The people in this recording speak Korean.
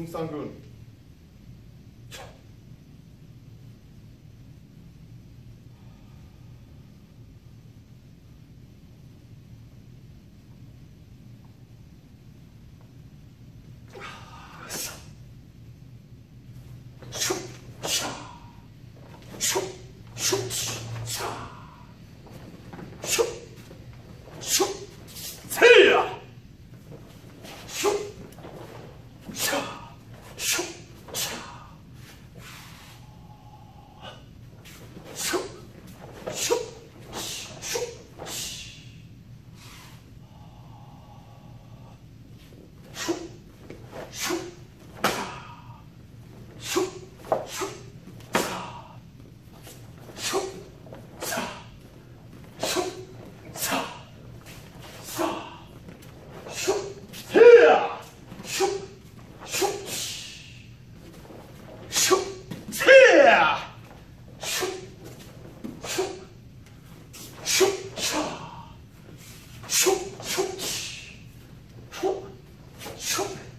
궁상군 슉, 슉, 슉, 슉, 슉, 슉, 슉,